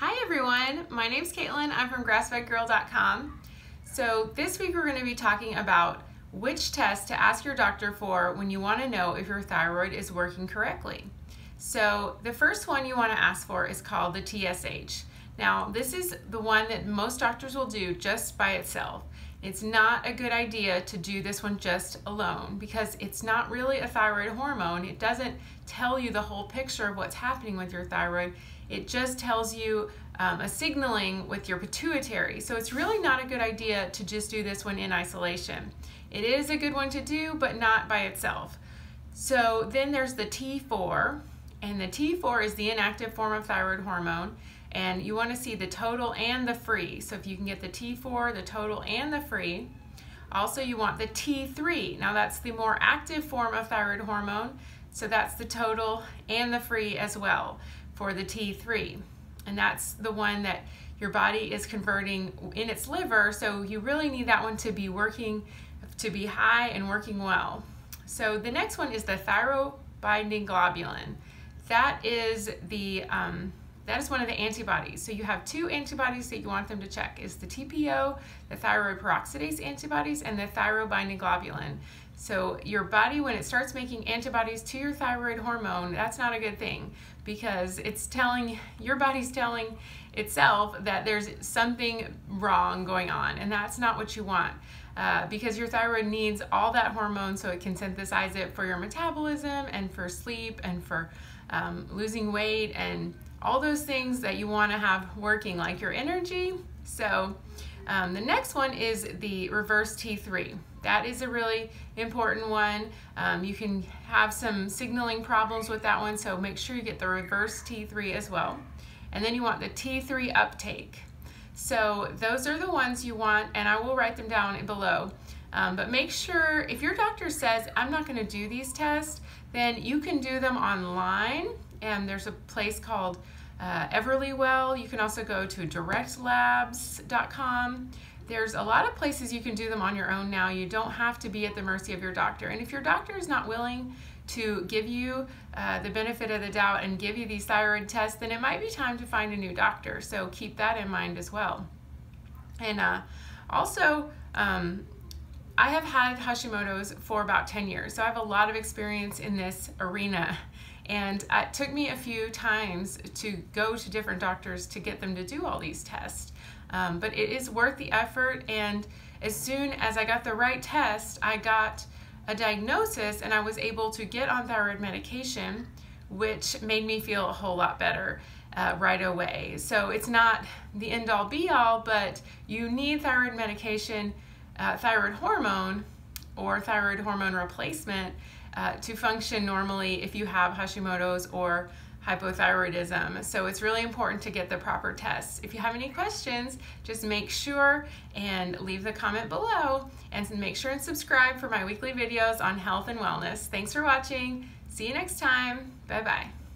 Hi everyone, my name's Caitlin. I'm from grassfedgirl.com. So this week we're going to be talking about which test to ask your doctor for when you want to know if your thyroid is working correctly. So the first one you want to ask for is called the TSH. Now this is the one that most doctors will do just by itself. It's not a good idea to do this one just alone because it's not really a thyroid hormone. It doesn't tell you the whole picture of what's happening with your thyroid. It just tells you um, a signaling with your pituitary. So it's really not a good idea to just do this one in isolation. It is a good one to do, but not by itself. So then there's the T4, and the T4 is the inactive form of thyroid hormone and you want to see the total and the free. So if you can get the T4, the total, and the free. Also, you want the T3. Now that's the more active form of thyroid hormone, so that's the total and the free as well for the T3. And that's the one that your body is converting in its liver, so you really need that one to be working, to be high and working well. So the next one is the thyrobinding globulin. That is the um, that is one of the antibodies. So you have two antibodies that you want them to check. Is the TPO, the thyroid peroxidase antibodies, and the thyrobinding globulin. So your body, when it starts making antibodies to your thyroid hormone, that's not a good thing because it's telling, your body's telling itself that there's something wrong going on, and that's not what you want. Uh, because your thyroid needs all that hormone so it can synthesize it for your metabolism and for sleep and for um, losing weight and all those things that you want to have working, like your energy. So um, the next one is the reverse T3. That is a really important one. Um, you can have some signaling problems with that one, so make sure you get the reverse T3 as well. And then you want the T3 uptake. So those are the ones you want, and I will write them down below. Um, but make sure, if your doctor says, I'm not gonna do these tests, then you can do them online and there's a place called uh, Everlywell. You can also go to directlabs.com. There's a lot of places you can do them on your own now. You don't have to be at the mercy of your doctor. And if your doctor is not willing to give you uh, the benefit of the doubt and give you these thyroid tests, then it might be time to find a new doctor. So keep that in mind as well. And uh, also, um, I have had Hashimoto's for about 10 years, so I have a lot of experience in this arena. And it took me a few times to go to different doctors to get them to do all these tests. Um, but it is worth the effort. And as soon as I got the right test, I got a diagnosis and I was able to get on thyroid medication, which made me feel a whole lot better. Uh, right away. So it's not the end all be all, but you need thyroid medication, uh, thyroid hormone, or thyroid hormone replacement uh, to function normally if you have Hashimoto's or hypothyroidism. So it's really important to get the proper tests. If you have any questions, just make sure and leave the comment below and make sure and subscribe for my weekly videos on health and wellness. Thanks for watching. See you next time. Bye-bye.